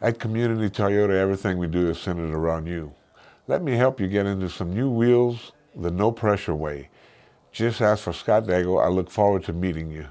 At Community Toyota, everything we do is centered around you. Let me help you get into some new wheels the no pressure way. Just ask for Scott Daigle. I look forward to meeting you.